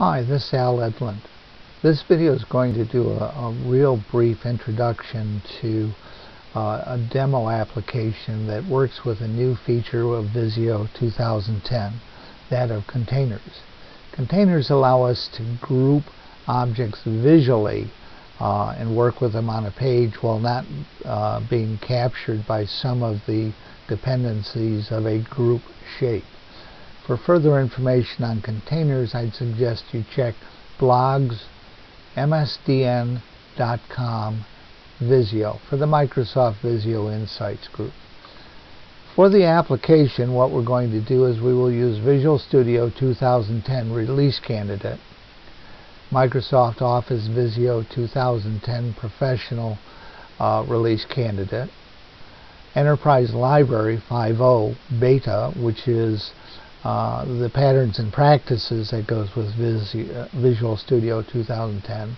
Hi, this is Al Edlund. This video is going to do a, a real brief introduction to uh, a demo application that works with a new feature of Visio 2010, that of containers. Containers allow us to group objects visually uh, and work with them on a page while not uh, being captured by some of the dependencies of a group shape. For further information on containers, I'd suggest you check blogs msdn.com Visio for the Microsoft Visio Insights group. For the application, what we're going to do is we will use Visual Studio 2010 Release Candidate, Microsoft Office Visio 2010 Professional uh, Release Candidate, Enterprise Library 5.0 Beta, which is uh, the patterns and practices that goes with uh, Visual Studio 2010.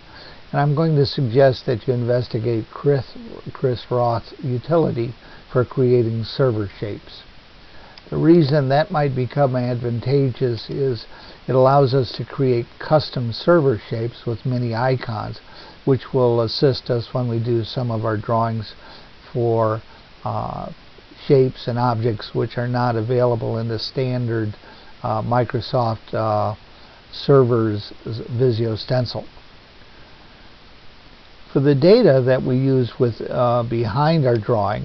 And I'm going to suggest that you investigate Chris, Chris Roth's utility for creating server shapes. The reason that might become advantageous is it allows us to create custom server shapes with many icons, which will assist us when we do some of our drawings for uh, shapes and objects which are not available in the standard uh, Microsoft uh, servers Visio stencil. For the data that we use with uh, behind our drawing,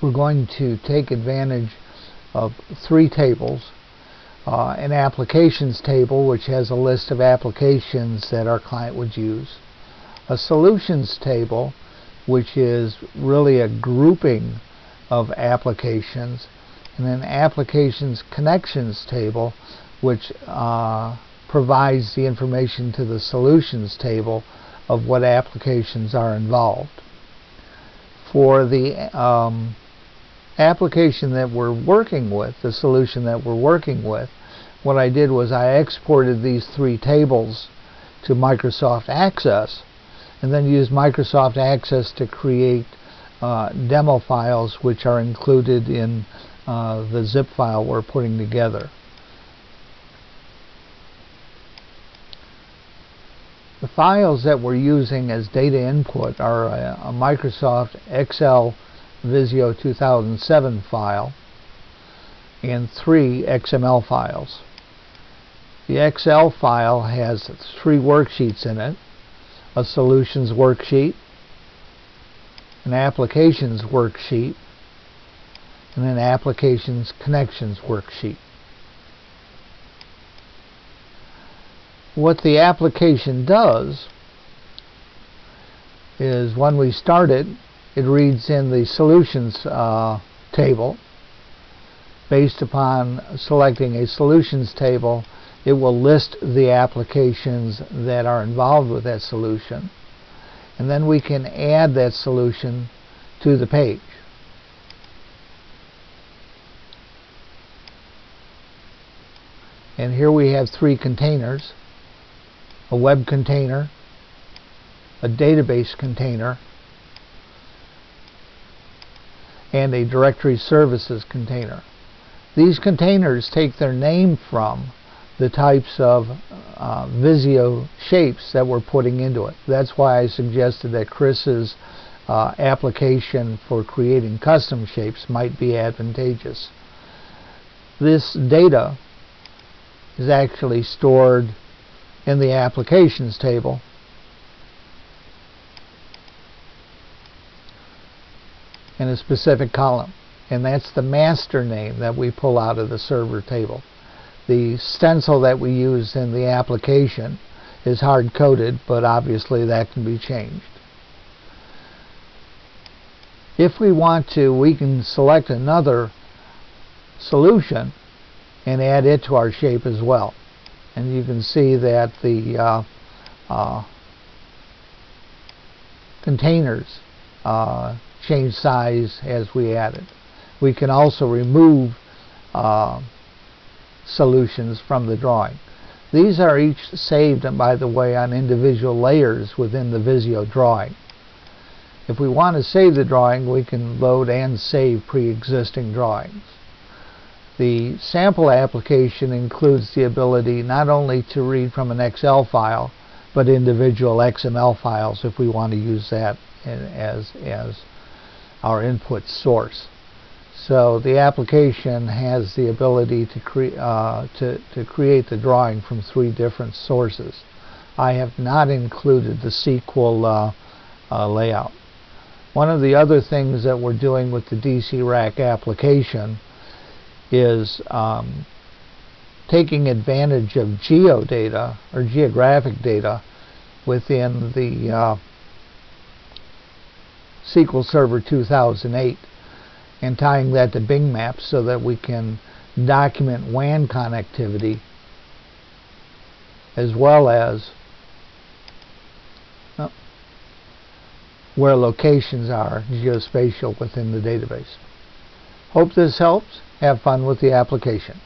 we're going to take advantage of three tables. Uh, an applications table which has a list of applications that our client would use. A solutions table which is really a grouping of applications and an applications connections table which uh, provides the information to the solutions table of what applications are involved. For the um, application that we're working with, the solution that we're working with, what I did was I exported these three tables to Microsoft Access and then use Microsoft Access to create uh, demo files which are included in uh, the zip file we're putting together. The files that we're using as data input are a, a Microsoft Excel Visio 2007 file and three XML files. The Excel file has three worksheets in it a solutions worksheet, an applications worksheet, and an applications connections worksheet. What the application does is when we start it, it reads in the solutions uh, table. Based upon selecting a solutions table, it will list the applications that are involved with that solution and then we can add that solution to the page. And here we have three containers, a web container, a database container, and a directory services container. These containers take their name from the types of uh, Visio shapes that we're putting into it. That's why I suggested that Chris's uh, application for creating custom shapes might be advantageous. This data is actually stored in the applications table in a specific column and that's the master name that we pull out of the server table. The stencil that we use in the application is hard-coded, but obviously that can be changed. If we want to, we can select another solution and add it to our shape as well. And you can see that the uh, uh, containers uh, change size as we add it. We can also remove uh, solutions from the drawing. These are each saved, and by the way, on individual layers within the Visio drawing. If we want to save the drawing, we can load and save pre-existing drawings. The sample application includes the ability not only to read from an Excel file, but individual XML files if we want to use that as, as our input source. So the application has the ability to, cre uh, to, to create the drawing from three different sources. I have not included the SQL uh, uh, layout. One of the other things that we're doing with the DC Rack application is um, taking advantage of geodata or geographic data within the uh, SQL Server 2008 and tying that to Bing Maps so that we can document WAN connectivity as well as where locations are geospatial within the database. Hope this helps. Have fun with the application.